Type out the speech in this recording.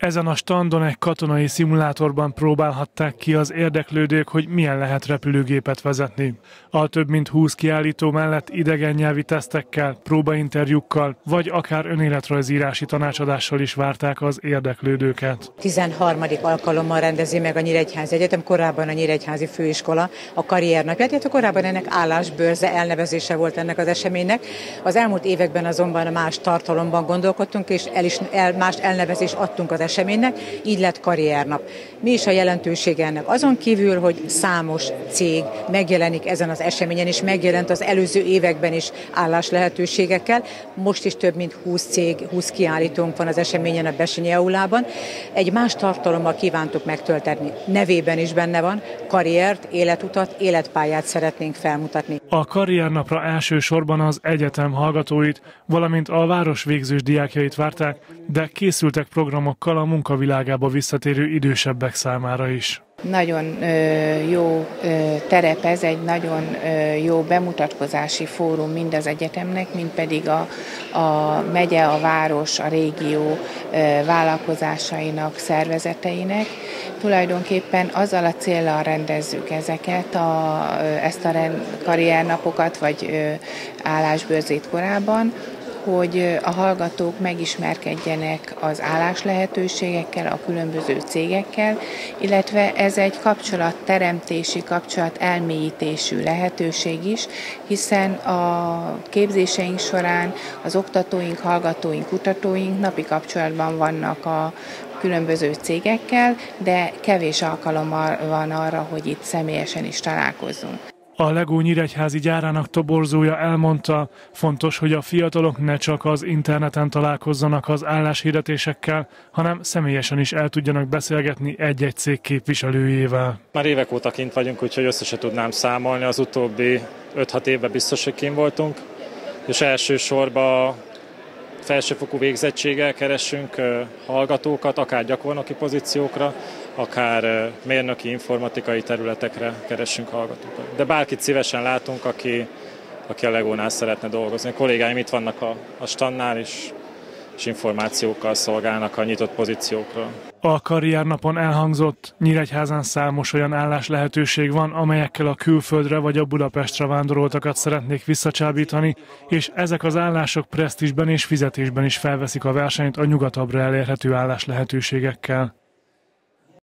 Ezen a standon egy katonai szimulátorban próbálhatták ki az érdeklődők, hogy milyen lehet repülőgépet vezetni. A több mint 20 kiállító mellett idegen nyelvi tesztekkel, próbainterjúkkal, vagy akár önéletrajzírási tanácsadással is várták az érdeklődőket. 13. alkalommal rendezi meg a Nyíregyházi Egyetem, korábban a Nyíregyházi Főiskola a karriernapját, illetve korábban ennek állásbőrze elnevezése volt ennek az eseménynek. Az elmúlt években azonban más tartalomban gondolkodtunk, és el is, el, más elnevezést adtunk az eseménynek, így lett karriernap. Mi is a jelentősége ennek? Azon kívül, hogy számos cég megjelenik ezen az eseményen, és megjelent az előző években is állás lehetőségekkel. Most is több mint 20 cég, 20 kiállítónk van az eseményen a Besenyi Aulában. Egy más tartalommal kívántuk megtölteni. Nevében is benne van, karriert, életutat, életpályát szeretnénk felmutatni. A karriernapra elsősorban az egyetem hallgatóit, valamint a város végzős diákjait várták, de készültek programokkal a munkavilágába visszatérő idősebbek számára is. Nagyon jó terep ez, egy nagyon jó bemutatkozási fórum mind az egyetemnek, mind pedig a, a megye, a város, a régió vállalkozásainak, szervezeteinek. Tulajdonképpen azzal a célral rendezzük ezeket, a, ezt a karriernapokat, vagy állásbőrzét korábban, hogy a hallgatók megismerkedjenek az állás lehetőségekkel, a különböző cégekkel, illetve ez egy kapcsolatteremtési, kapcsolat elmélyítésű lehetőség is, hiszen a képzéseink során az oktatóink, hallgatóink, kutatóink napi kapcsolatban vannak a különböző cégekkel, de kevés alkalom van arra, hogy itt személyesen is találkozzunk. A Legó Nyíregyházi gyárának toborzója elmondta, fontos, hogy a fiatalok ne csak az interneten találkozzanak az álláshirdetésekkel, hanem személyesen is el tudjanak beszélgetni egy-egy cég képviselőjével. Már évek óta kint vagyunk, úgyhogy össze se tudnám számolni. Az utóbbi 5-6 évben biztos, hogy kint voltunk, és elsősorban felsőfokú végzettséggel keresünk hallgatókat, akár gyakornoki pozíciókra, akár mérnöki, informatikai területekre keresünk hallgatókat. De bárkit szívesen látunk, aki, aki a Legónál szeretne dolgozni. A kollégáim itt vannak a, a stannál, és, és információkkal szolgálnak a nyitott pozíciókról. A karriernapon elhangzott, Nyíregyházán számos olyan állás lehetőség van, amelyekkel a külföldre vagy a Budapestre vándoroltakat szeretnék visszacsábítani, és ezek az állások presztisben és fizetésben is felveszik a versenyt a nyugatabbra elérhető állás lehetőségekkel.